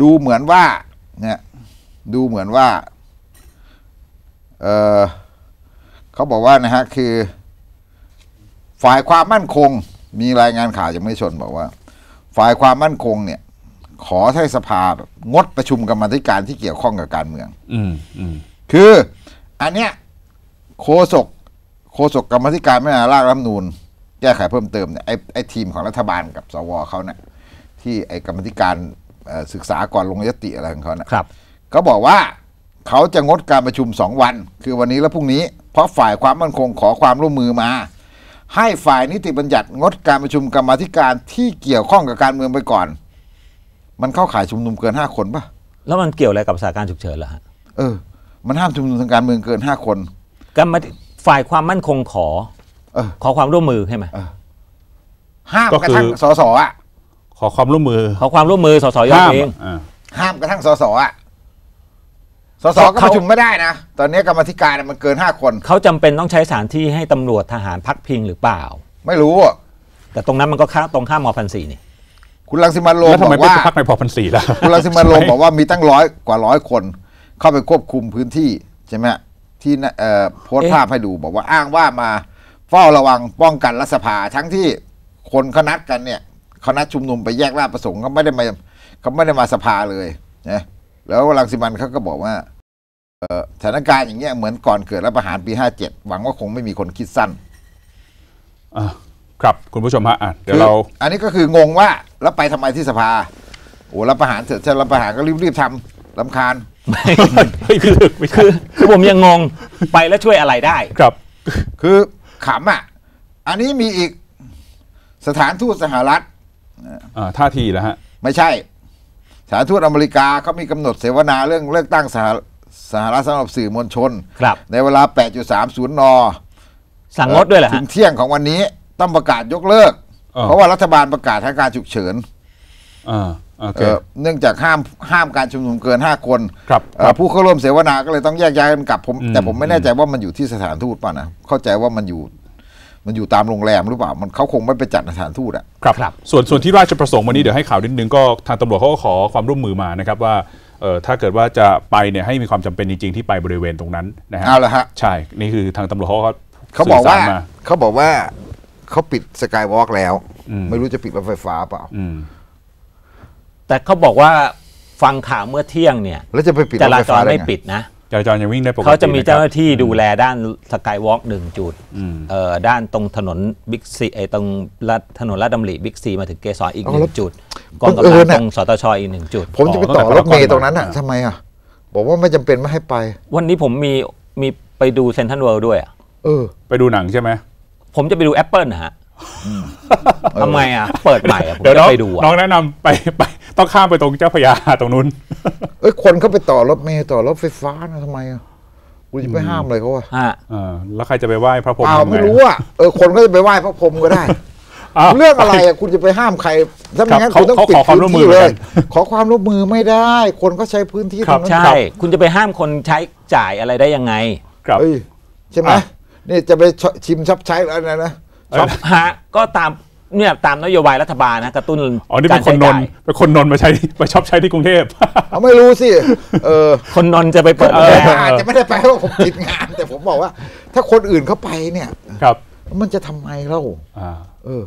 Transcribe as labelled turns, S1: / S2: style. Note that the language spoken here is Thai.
S1: ดูเหมือนว่าเนี่ยดูเหมือนว่าเออเขาบอกว่านะฮะคือ ฝ่ายความมั่นคง มีรายงานข่าวจากไม่ชนบอกว่า ฝ่ายความมั่นคงเนี่ย ขอให้สภาแบบงดประชุมกรรมาธิการที่เกี่ยวข้องกับการเมือง
S2: อืมอืม
S1: คืออันเนี้ยโฆษกโฆษกกรรมาธิการไม่นาร่างรัฐธรรมนูญแก้ไขเพิ่มเติมเนี่ยไอ้ไอ้ทีมของรัฐบาลกับสวเขาเนี่ยที่ไอ้กรรมาธิการเอ่อ ศึกษาก่อนลงยติอะไรของเขาเนี่ย
S3: ครับ
S1: เขาบอกว่าเขาจะงดการประชุมสองวัน คือวันนี้และพรุ่งนี้ เพราะฝ่ายความมั่นคงขอความร่วมมือมา ให้ฝ่ายนิติบัญญัติงดการประชุมกรรมาธิการที่เกี่ยวข้องกับการเมืองไปก่อน มันเข้าข่ายชุมนุมเกินห้าคนปะ
S3: แล้วมันเกี่ยวอะไรกับสถานการณ์ฉุกเฉินเหรอฮะ
S1: เออ มันห้ามชุมนุมทางการเมืองเกินห้าคน
S3: กรรมธิฝ่ายความมั่นคงขอ
S1: เออ
S3: ขอความร่วมมือใช่ไหม
S1: ห้ามกระทั่งสสอะ
S2: ขอความร่วมมือ
S3: ขอความร่วมมือสสยอด
S2: ห้าม
S3: เอง
S2: อ่า
S1: ห้ามกระทั่งสสอะสสก็
S3: เขา
S1: ประชุมไม่ได้นะ ตอนนี้กรรมาธิการเนี่ยมันเกินห้าคน
S3: เขาจำเป็นต้องใช้สถานที่ให้ตำรวจทหารพักพิงหรือเปล่า
S1: ไม่รู้อะ
S3: แต่ตรงนั้นมันก็ข้าตรงข้ามมพันสี่นี่
S1: คุณรังสิมันต์โรม
S2: แล้วทำ
S1: บ
S2: ไม
S1: อก
S2: ไม่
S1: ว่า
S2: ไปพักในพอพันสี่ล่ะ
S1: คุณรังสิมันต์โรมบอกว่ามีตั้งร้อยกว่าร้อยคน เข้าไปควบคุมพื้นที่ใช่ไหมที่น่ะเอ่อโพสต์
S3: เอ๊ะ
S1: ภาพให้ดูบอกว่าอ้างว่ามาเฝ้าระวังป้องกันรัฐสภาทั้งที่คนเขานัดกันเนี่ย เขานัดชุมนุมไปแยกราชประสงค์เขาไม่ได้มาเขาไม่ได้มาสภาเลยนะแล้วรังสิมันต์เขาก็บอกว่าเอ่อสถานการณ์อย่างเงี้ยเหมือนก่อนเกิดรัฐประหารปีห้าเจ็ดหวังว่าคงไม่มีคนคิดสั้น
S2: อ่าครับคุณผู้ชมฮะอะเดี๋ยวเรา
S1: คืออันนี้ก็คืองงว่าแล้วไปทำไมที่สภาโอ้รับประหารเสร็จใช่รับประหารก็รีบๆทำลำคาญ
S2: เฮ้ยพี่ลึกไม่
S3: คื
S2: ใช่
S3: อคือผมยังงงไปแล้วช่วยอะไรได้
S2: ครับ
S1: คือขำอะ อันนี้มีอีกสถานทูตสหรัฐ
S2: อ่า ท่าทีแล้วฮะ
S1: ไม่ใช่สถานทูตอเมริกาเขามีกำหนดเสวนาเรื่องเลือกตั้งสหสหรัฐสำหรับสื่อมวลชน
S3: ครับ
S1: ในเวลา 8.30 น
S3: สั่งงดด้วยเหรอ
S1: ถึ
S3: ฮะ
S1: งเที่ยงของวันนี้ต้องประกาศยกเลิก
S2: อ่า
S1: เพราะว่ารัฐบาลประกาศสถานการณ์ฉุกเฉิน
S2: อ่าโอเค
S1: เอ่อเนื่องจากห้ามห้ามการชุมนุมเกิน 5 คน
S2: ครับ
S1: เอ่อ
S2: ครับ
S1: ผู้เข้าร่วมเสวนาก็เลยต้องแยกย้ายกันกลับผม
S2: อืม
S1: แต่ผมไม่แน่ใจว่ามันอยู่ที่สถานทูตป่ะนะ เข้าใจว่ามันอยู่ มันอยู่ตามโรงแรมหรือเปล่า มันเขาคงไม่ไปจัดสถานทูตอะ
S2: ครับ
S3: ครับ
S2: ส่วนส่วนที่ราชประสงค์วันนี้เดี๋ยวให้ข่าวนิดนึงก็ทางตำรวจเขาก็ขอความร่วมมือมานะครับว่าเอ่อถ้าเกิดว่าจะไปเนี่ยให้มีความจำเป็นจริง ๆ ที่ไปบริเวณตรงนั้นนะฮะ
S1: เอาละฮะ
S2: ใช่นี่คือทางตำรวจเขาก็
S1: เขาบอกว่า
S2: สื่สรม
S1: เขาบอกว่าเขาปิดสกายวอล์กแล้ว
S2: อืม
S1: ไม่รู้จะปิดรถไฟฟ้าเปล่า
S2: อืม
S3: แต่เขาบอกว่าฟังข่าวเมื่อเที่ยงเนี่ย
S1: แล้วจะไปปิด
S3: จ
S1: รถ
S3: รา
S1: ไฟ
S3: จ
S1: ฟ้ารได้
S3: ไม่
S1: ไง
S3: ปิดนะ
S2: จราจรยังวิ่งได้ปกติ
S3: เขาจะมีเจ้าห
S2: น
S3: น้าที่ดูแลด้านสกายวอล์กหนึ่งจุด
S2: อืม
S3: เอ่อด้านตรงถนนบิ๊กซีไอ้ตรงลัดถนนลาดดำริบิ๊กซีมาถึงเกสรอีกห
S1: เอา
S3: นึ่
S1: แล้ว
S3: งจุดกอง
S1: บั
S3: กำ
S1: งเอิ
S3: ลั
S1: ญ
S3: ง
S1: น่ะ
S3: ตรงสตชอีกหนึ่งจุด
S1: ผมจะไปต่อ
S2: อ๋อ
S1: ร
S2: ตั้งแต่
S1: ถเมย์
S2: พารากอน
S1: ตรงนั้นอะ
S2: มา
S1: ทำไมอะบอกว่าไม่จำเป็นไม่ให้ไป
S3: วันนี้ผมมีมีไปดูเซนทรัลเวิลด์ด้วยอะ
S1: เออ
S2: ไปดูหนังใช่ไหม
S3: ผมจะไปดู Apple นะฮะทำไมอะ เปิดใหม่อะผม
S2: เดี๋ยวน้
S3: จะ
S2: อง
S3: ไปดูอะ
S2: น้องแนะนำไปไป ต้องข้ามไปตรงเจ้าพระยาตรงนู้น
S1: เอ้ยคนเขาไปต่อรถเมย์ต่อรถไฟฟ้านะทำไมอะกูจะไปห้ามอะไรเขาวะ
S3: ฮะ
S2: เออแล้วใครจะไปไหว้พระพรหม
S1: เปล่า
S2: ทำง
S1: ไม่รู้อะเออคนก็จะไปไหว้พระพรหมก็ได้
S2: อ้าว
S1: เรื่องอะไรอะคุณจะไปห้ามใครถ้าไม่งั้น
S2: ครับ
S1: คุณต้อง
S2: เขา
S1: ปิด
S2: ขอความ
S1: พื้
S2: ร่วม
S1: น
S2: มือ
S1: ที่
S2: เหมื
S1: เล
S2: อน
S1: ย
S2: กัน
S1: ขอความร่วมมือไม่ได้ คนก็ใช้พื้นที่
S2: ค
S1: ต
S2: รั
S1: ร
S2: บ
S1: งนั้น
S3: ใช่ คุณจะไปห้ามคนใช้จ่ายอะไรได้ยังไง
S2: ครับ
S1: เอ้ยใช่ไหม
S2: อะ
S1: นี่จะไปชิมชับใช้อะไรนะ
S2: ช็อป
S3: ฮะก็ตาม เนี่ยตามนโยบายรัฐบาลนะกระตุ้น
S2: อ๋อนี่เป็น
S3: การ
S2: คน
S3: ใช้
S2: น
S3: จ่านย
S2: เป็นคนนนท์มาใช้มาชอบใช้ที่กรุงเทพ
S1: เอาไม่รู้สิเออ
S3: คนนนท์จะไปเปิด
S2: เอ
S3: โรง
S2: อ
S3: แรม
S1: อาจจะไม่ได้แปลว่าผมติดงาน แต่ผมบอกว่า ถ้าคนอื่นเขาไปเนี่ย
S2: ครับ
S1: มันจะทำไมเล่า
S2: อ่า
S1: เออ